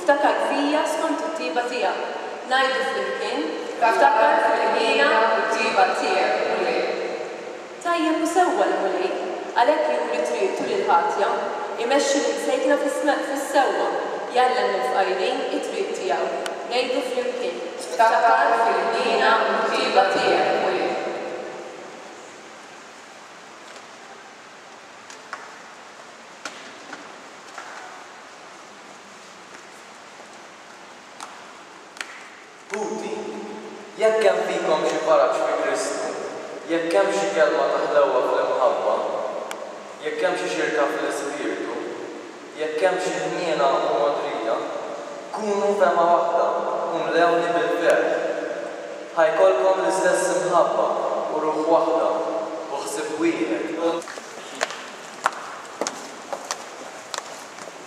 Ftakar fija skont it-tjieba tiegħek, ngħidu flimkien, Ftakar fil-ħniena u t-tjieba tiegħek, Mulej. Tajjeb u sewwa l-Mulej, għalhekk juri triqtu lill-ħatja, imexxi l-imsejkna fis-sewwa, jgħallem lill-fqajrin it-triq tiegħu, ngħidu flimkien, Ftakar fil-ħniena u t-tjieba tiegħek, Mulej. Ħuti, jekk hemm fikom xi faraġ fi Kristu, jekk hemm xi kelma ta' ħlewwa fl-imħabba, jekk hemm xi xirka fl-Ispirtu, jekk hemm xi ħniena u mogħdrija, kunu fehma waħda u mlewni bil-ferħ. Ħa jkollkom l-istess imħabba u ruħ waħda u ħsieb wieħed.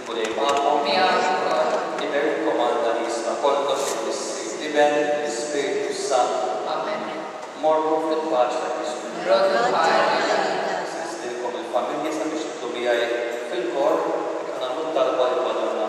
Imuri magħkom. Miegħi wkoll. Jidher il-komanda li jista' kollox, il-Missri, l-Iben, l-Ispirtu s-Santu. Amen. Morru fil-paċi ta' Ġesù. Rodd għalina. Nistiednilkom il-familji sabiex tidħlu miegħi fil-kor biex nagħmlu t-talba lil Madonna.